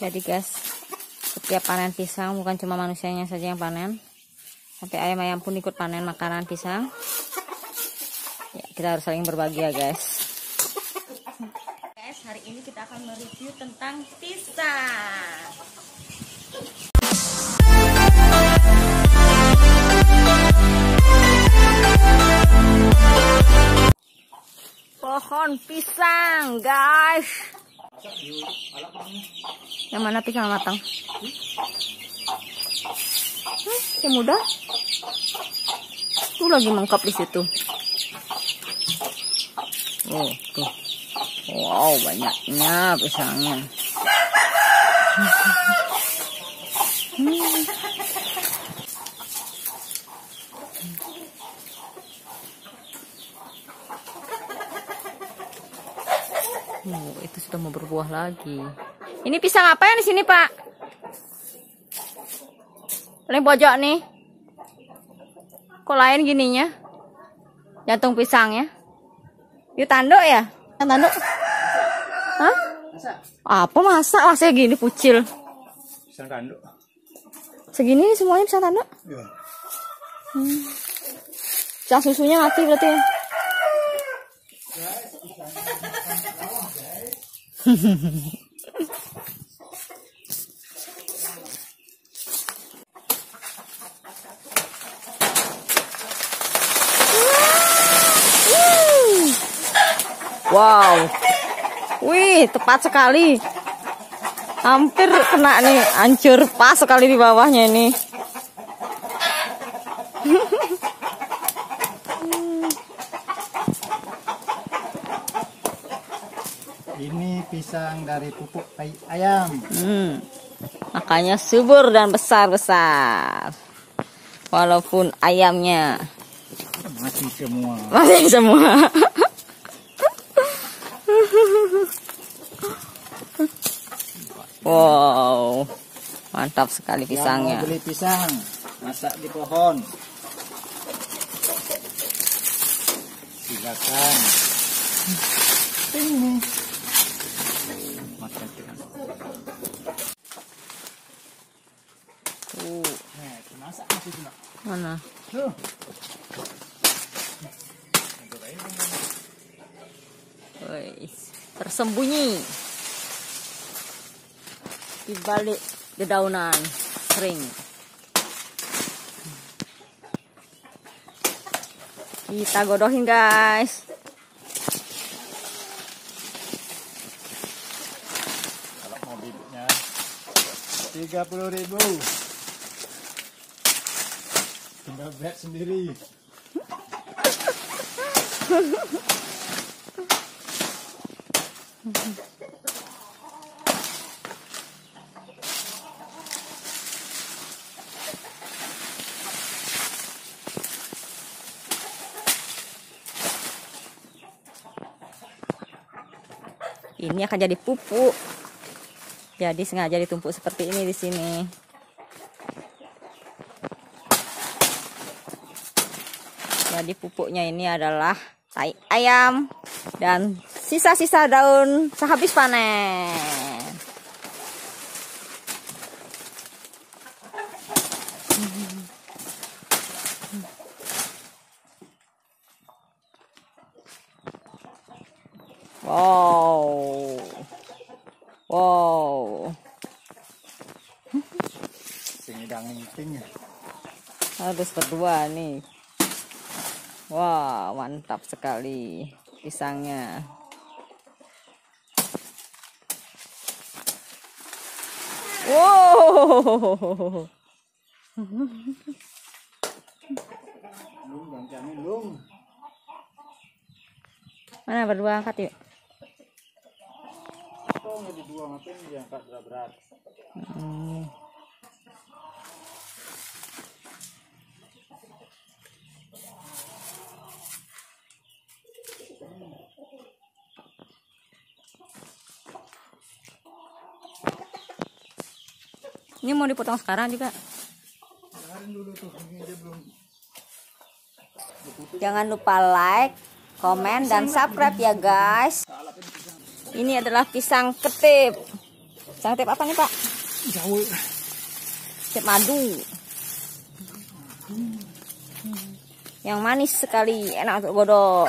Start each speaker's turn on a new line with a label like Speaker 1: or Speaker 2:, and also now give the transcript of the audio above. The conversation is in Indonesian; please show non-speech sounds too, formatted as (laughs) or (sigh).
Speaker 1: jadi guys setiap panen pisang bukan cuma manusianya saja yang panen sampai ayam-ayam pun ikut panen makanan pisang. Ya kita harus saling berbagi ya guys. Guys hari ini kita akan mereview tentang pisang pohon pisang guys yang mana pisang matang? Hmm, yang muda? Tuh lagi mengkap di situ. Oh tuh. Wow banyaknya pisangnya. Hmm. Oh, itu sudah mau berbuah lagi. Ini pisang apa yang di sini, Pak? Paling pojok nih. Kok lain gininya? Jantung pisangnya. Yuk tanduk ya? Tanduk. Hah? Masa? Apa masa? Oh, saya gini pucil.
Speaker 2: Pisang tanduk.
Speaker 1: Segini semuanya pisang tanduk?
Speaker 2: Iya.
Speaker 1: Hmm. Pisang susunya mati berarti ya? Wow. Wih, tepat sekali. Hampir kena nih, hancur pas sekali di bawahnya ini. (laughs)
Speaker 2: Ini pisang dari pupuk tai ayam.
Speaker 1: Hmm. Makanya subur dan besar-besar. Walaupun ayamnya
Speaker 2: Mati semua.
Speaker 1: masih semua. wow. Mantap sekali
Speaker 2: Yang
Speaker 1: pisangnya.
Speaker 2: mau beli pisang, masak di pohon. Silakan. Ini. Makan dengan.
Speaker 1: Tuh,
Speaker 2: Nah, itu masak masih cuma.
Speaker 1: Mana? Tersembunyi di balik dedaunan kering. Kita godohin guys.
Speaker 2: Kalau mau bibitnya tiga puluh ribu. Tinggal sendiri.
Speaker 1: Ini akan jadi pupuk. Jadi sengaja ditumpuk seperti ini di sini. Jadi pupuknya ini adalah tai ayam dan sisa-sisa daun sehabis panen. Wow. Wow.
Speaker 2: Singidang ting.
Speaker 1: Harus berdua nih. Wah, mantap sekali pisangnya. Wow. Mana berdua angkat yuk.
Speaker 2: Di dua ngapain diangkat berat-berat?
Speaker 1: Hmm. Ini mau dipotong sekarang juga.
Speaker 2: Kemarin dulu tuh ini dia belum
Speaker 1: Jangan lupa like, komen, dan subscribe ya guys. Ini adalah pisang ketip. Sang tip apa nih Pak?
Speaker 2: Jawa.
Speaker 1: Tip madu. Yang manis sekali, enak untuk godok.